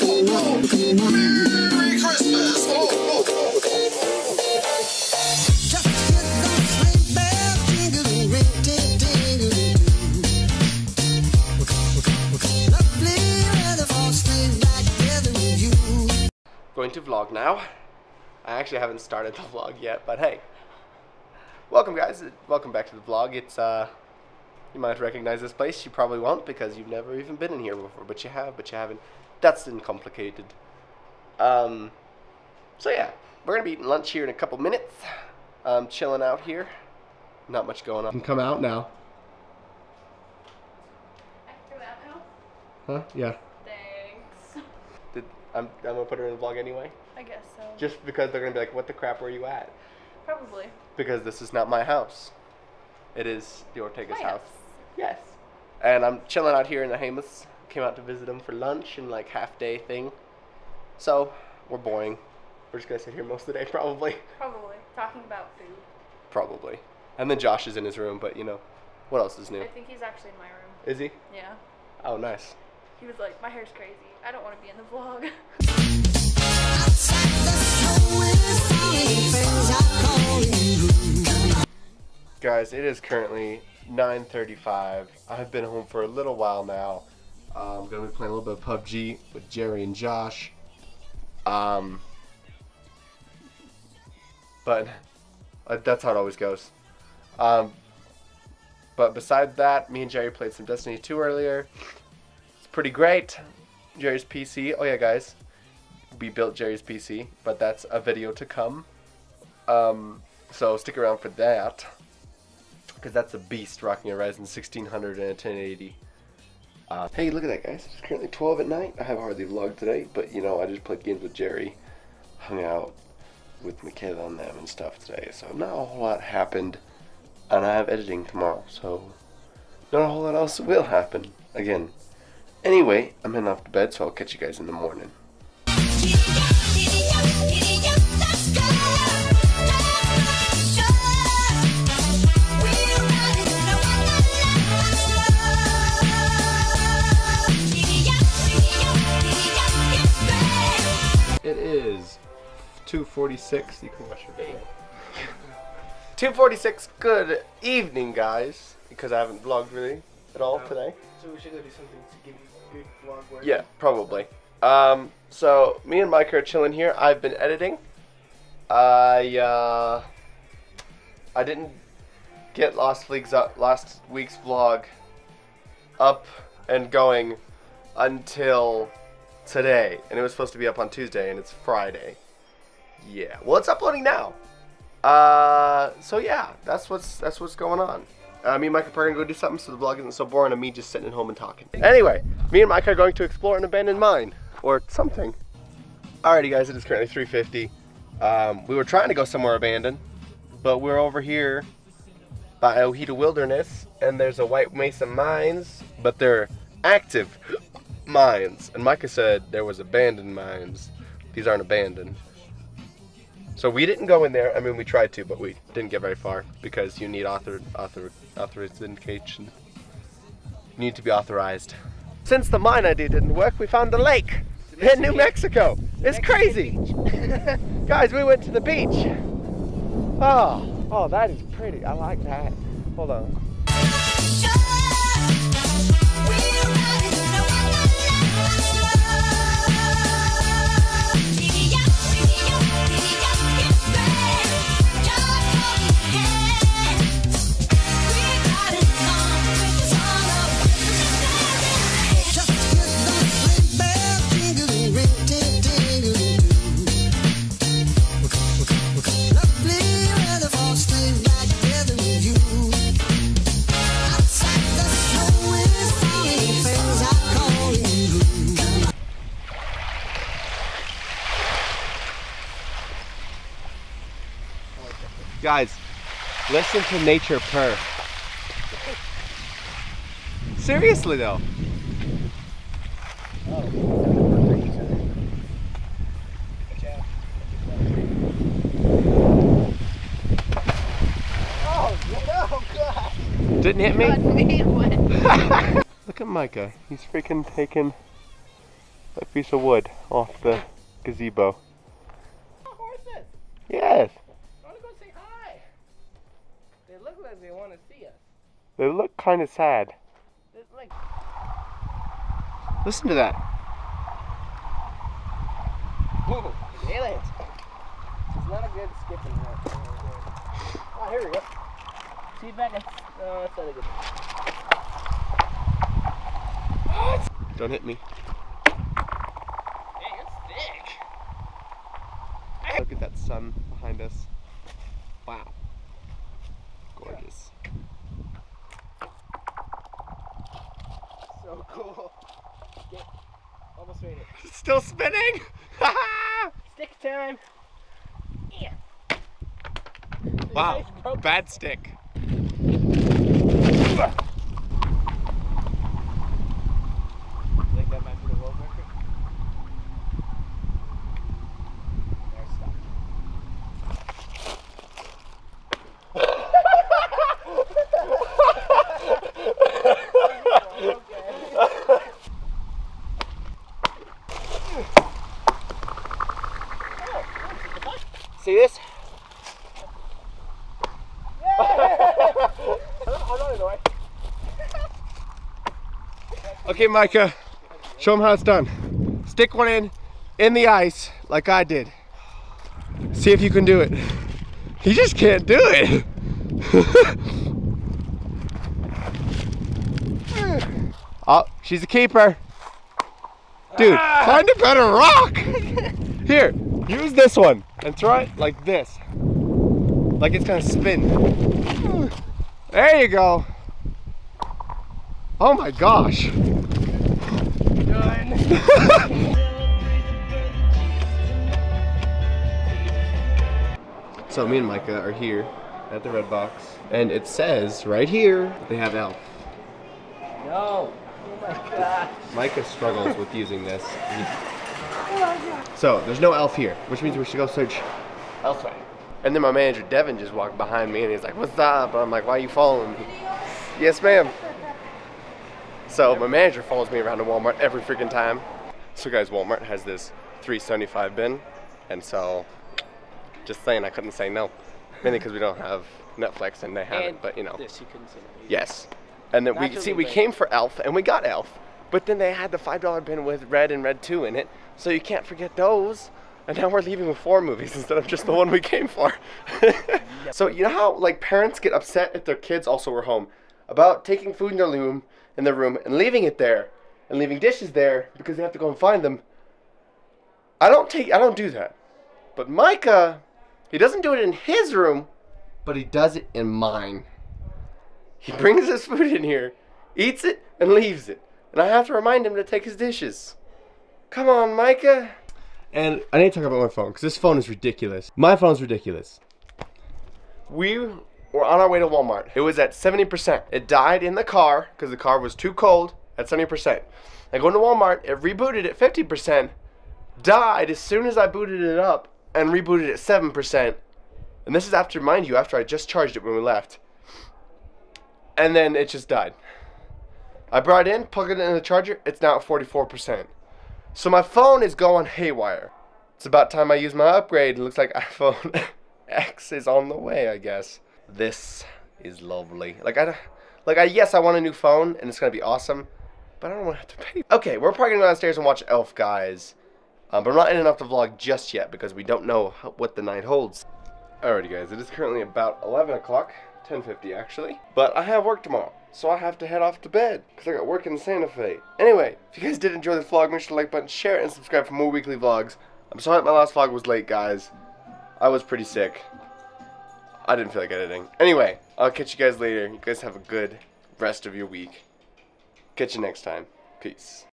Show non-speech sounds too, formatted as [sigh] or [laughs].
Going to vlog now. I actually haven't started the vlog yet, but hey. Welcome guys, welcome back to the vlog. It's uh you might recognize this place, you probably won't because you've never even been in here before, but you have, but you haven't. That's uncomplicated. Um so yeah, we're gonna be eating lunch here in a couple minutes. I'm chilling out here. Not much going on. You can come out now. Huh? Yeah. Thanks. Did I'm I'm gonna put her in the vlog anyway? I guess so. Just because they're gonna be like, what the crap were you at? Probably. because this is not my house. It is the Ortega's house. house. Yes. And I'm chilling out here in the Hamus. Came out to visit them for lunch and like half day thing. So we're boring. We're just gonna sit here most of the day [laughs] probably. Probably. Talking about food. Probably. And then Josh is in his room, but you know, what else is new? I think he's actually in my room. Is he? Yeah. Oh, nice. He was like, my hair's crazy. I don't want to be in the vlog. Outside the snow is [laughs] falling, friends are calling you. Guys, it is currently 9:35. I've been home for a little while now. I'm gonna be playing a little bit of PUBG with Jerry and Josh. Um, but uh, that's how it always goes. Um, but besides that, me and Jerry played some Destiny 2 earlier. It's pretty great. Jerry's PC. Oh yeah, guys, we built Jerry's PC, but that's a video to come. Um, so stick around for that because that's a beast rocking a Ryzen 1600 and a 1080. Uh, hey, look at that, guys. It's currently 12 at night. I have hardly vlogged today, but you know, I just played games with Jerry, hung out with Michaela and them and stuff today, so not a whole lot happened. And I have editing tomorrow, so not a whole lot else will happen again. Anyway, I'm heading off to bed, so I'll catch you guys in the morning. 2:46. You can watch your video. 2:46. Good evening, guys. Because I haven't vlogged really at all today. So we should go do something to give you good vlog work. Yeah, probably. Um, so me and Mike are chilling here. I've been editing. I uh, I didn't get last week's uh, last week's vlog up and going until today, and it was supposed to be up on Tuesday, and it's Friday. Yeah, well, it's uploading now. Uh, so yeah, that's what's that's what's going on. Uh, me and Mike are gonna go do something so the vlog isn't so boring of me just sitting at home and talking. Anyway, me and Mike are going to explore an abandoned mine or something. Alrighty, guys, it is currently 3:50. Um, we were trying to go somewhere abandoned, but we're over here by Ojito Wilderness, and there's a White Mesa Mines, but they're active [gasps] mines. And Micah said there was abandoned mines. These aren't abandoned. So we didn't go in there. I mean, we tried to, but we didn't get very far because you need author author authorization. You need to be authorized. Since the mine idea didn't work, we found a lake in New Mexico. It's crazy. [laughs] Guys, we went to the beach. Oh, oh, that is pretty. I like that. Hold on. Guys, listen to nature purr. Seriously though. Oh, no, gosh. Didn't hit me? [laughs] [laughs] Look at Micah. He's freaking taking that piece of wood off the gazebo. Horses! Yes, they look kind of sad. Like Listen to that. Whoa, aliens. It's not a good skipping route. Oh, here we go. See if I. No, oh, that's not a good. [gasps] Don't hit me. Dang, it's thick. Look at that sun behind us. Wow. Gorgeous. So cool. Get, almost made it. It's still spinning! [laughs] Stick time. Yeah. wow. Nice Bad stick. Think that might be the world record? There, stop. See this? Okay, Micah. Show them how it's done. Stick one in, in the ice, like I did. See if you can do it. He just can't do it. [laughs] oh, she's a keeper. Dude, ah! find a better rock. Here, use this one and throw it like this. Like it's gonna spin. There you go. Oh my gosh. so me and Micah are here at the Red Box, and it says right here that they have Elf. No. Oh my god. Micah struggles with using this. So there's no Elf here, which means we should go search elsewhere. And then my manager Devin just walked behind me and he's like, "What's up?" I'm like, "Why are you following me?" yes, ma'am. So my manager follows me around to Walmart every freaking time. So guys, Walmart has this 375 bin, and so just saying I couldn't say no, mainly because we don't have Netflix and they have it, but you know. This you couldn't say no. Yes. And then we see we came for Elf and we got Elf, but then they had the five dollar bin with Red and Red Two in it, so you can't forget those. And now we're leaving with four movies [laughs] instead of just the one we came for. [laughs] so you know how like parents get upset if their kids also were home about taking food in their room in their room and leaving it there and leaving dishes there because they have to go and find them. I don't take I don't do that. But Micah, he doesn't do it in his room, but he does it in mine. He brings his food in here, eats it, and leaves it. And I have to remind him to take his dishes. Come on, Micah. And I need to talk about my phone because this phone is ridiculous. My phone's ridiculous. We were on our way to Walmart. It was at 70%. It died in the car because the car was too cold at 70%. I go into Walmart, it rebooted at 50%, died as soon as I booted it up, and rebooted at 7%. And this is after, mind you, after I just charged it when we left. And then it just died. I brought it in, plugged it in the charger, it's now at 44%. So my phone is going haywire. It's about time I use my upgrade. It looks like [laughs] iPhone X is on the way, I guess. This is lovely. Like I, like I yes, I want a new phone and it's gonna be awesome, but I don't want to have to pay. Okay, we're probably gonna go downstairs and watch Elf, guys. Um, but I'm not in enough to vlog just yet because we don't know what the night holds. Alrighty, guys, it is currently about 11 o'clock, 10:50 actually. But I have work tomorrow, so I have to head off to bed because I got work in Santa Fe. Anyway, if you guys did enjoy this vlog, make sure to like button, share it, and subscribe for more weekly vlogs. I'm sorry that my last vlog was late, guys. I was pretty sick. I didn't feel like editing. Anyway, I'll catch you guys later. You guys have a good rest of your week. Catch you next time. Peace.